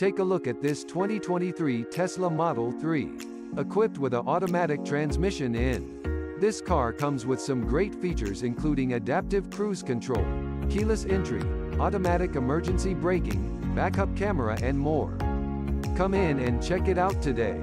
Take a look at this 2023 Tesla Model 3. Equipped with an automatic transmission in. This car comes with some great features including adaptive cruise control, keyless entry, automatic emergency braking, backup camera and more. Come in and check it out today.